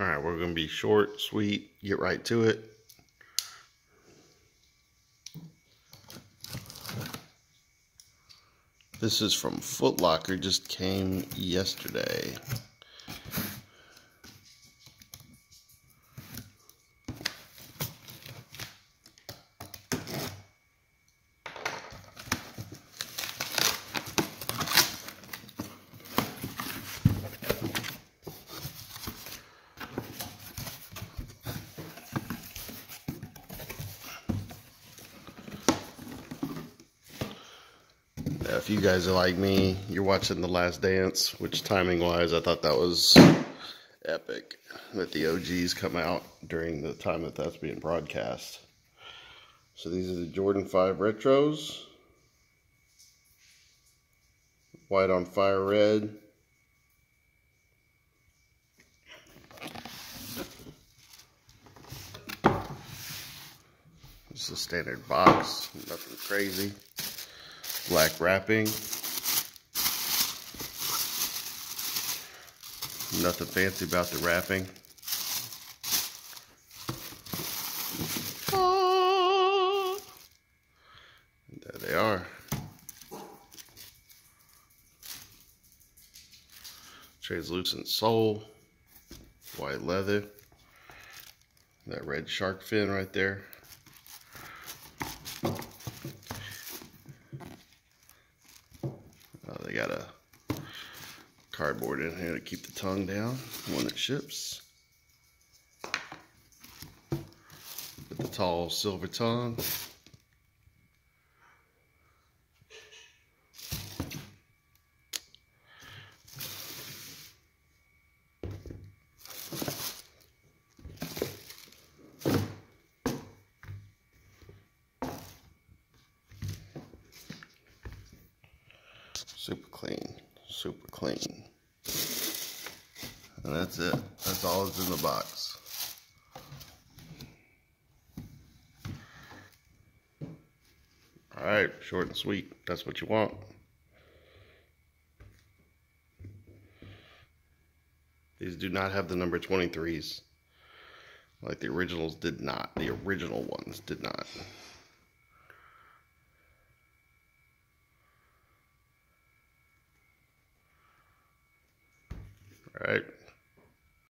All right, we're going to be short, sweet, get right to it. This is from Foot Locker, just came yesterday. If you guys are like me, you're watching The Last Dance, which timing wise, I thought that was epic that the OGs come out during the time that that's being broadcast. So these are the Jordan 5 Retros. White on fire red. Is a standard box, nothing crazy black wrapping. Nothing fancy about the wrapping. Ah. There they are. Translucent sole, white leather, that red shark fin right there. They got a cardboard in here to keep the tongue down when it ships. With the tall silver tongue. Super clean, super clean. And that's it. That's all that's in the box. All right, short and sweet. That's what you want. These do not have the number 23s. Like the originals did not. The original ones did not. All right.